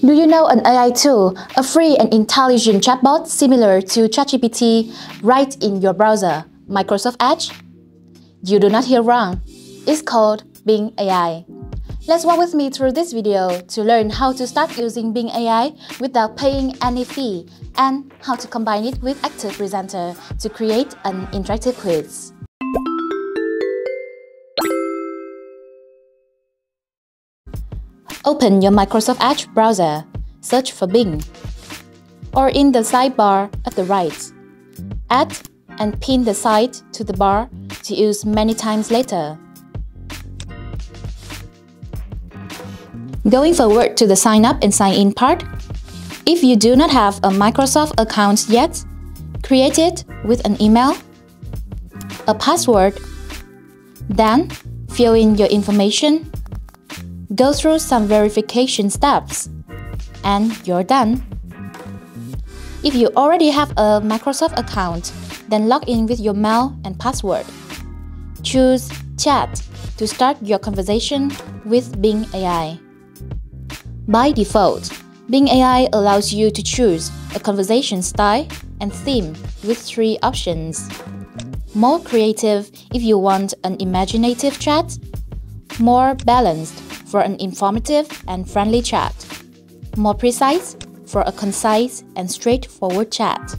Do you know an AI tool, a free and intelligent chatbot similar to ChatGPT right in your browser, Microsoft Edge? You do not hear wrong. It's called Bing AI. Let's walk with me through this video to learn how to start using Bing AI without paying any fee and how to combine it with ActivePresenter to create an interactive quiz. Open your Microsoft Edge browser, search for Bing, or in the sidebar at the right. Add and pin the site to the bar to use many times later. Going forward to the sign up and sign in part, if you do not have a Microsoft account yet, create it with an email, a password, then fill in your information Go through some verification steps, and you're done. If you already have a Microsoft account, then log in with your mail and password. Choose Chat to start your conversation with Bing AI. By default, Bing AI allows you to choose a conversation style and theme with three options. More creative if you want an imaginative chat, more balanced for an informative and friendly chat. More precise for a concise and straightforward chat.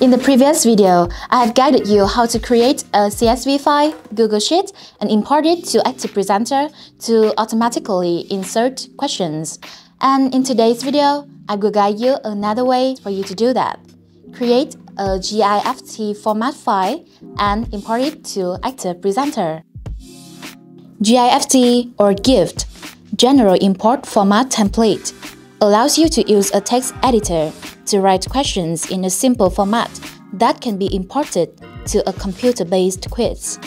In the previous video, I have guided you how to create a CSV file, Google Sheet, and import it to ActivePresenter to automatically insert questions. And in today's video, I will guide you another way for you to do that. Create a GIFT format file and import it to ActivePresenter. GIFT or GIFT General Import Format Template allows you to use a text editor to write questions in a simple format that can be imported to a computer-based quiz.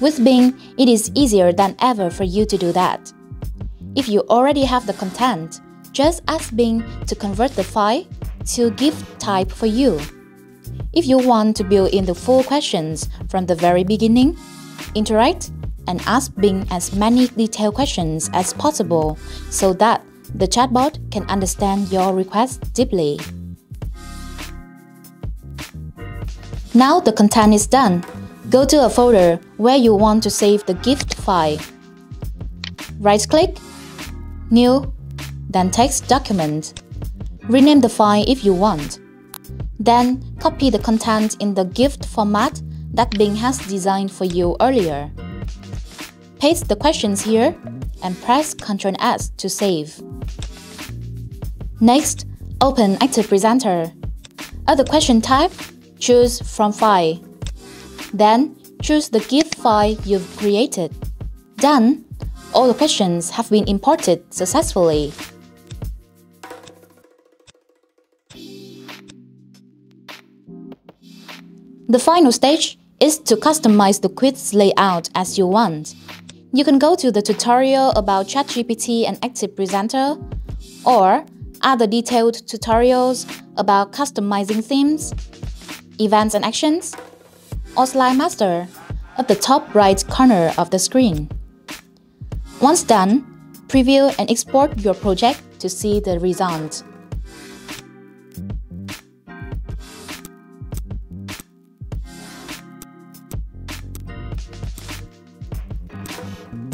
With Bing, it is easier than ever for you to do that. If you already have the content, just ask Bing to convert the file to GIFT type for you. If you want to build in the full questions from the very beginning, interact and ask Bing as many detailed questions as possible so that the chatbot can understand your request deeply. Now the content is done. Go to a folder where you want to save the GIFT file. Right-click, New, then Text Document. Rename the file if you want. Then copy the content in the GIFT format that Bing has designed for you earlier. Paste the questions here and press Ctrl S to save. Next, open ActivePresenter. At the question type, choose From File. Then, choose the GIFT file you've created. Done! All the questions have been imported successfully. The final stage is to customize the quiz layout as you want. You can go to the tutorial about ChatGPT and ActivePresenter, or other detailed tutorials about customizing themes, events and actions, or Slide Master at the top right corner of the screen. Once done, preview and export your project to see the result.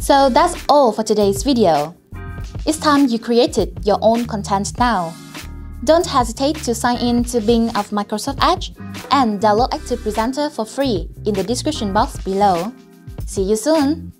So that's all for today's video. It's time you created your own content now. Don't hesitate to sign in to Bing of Microsoft Edge and download ActivePresenter for free in the description box below. See you soon!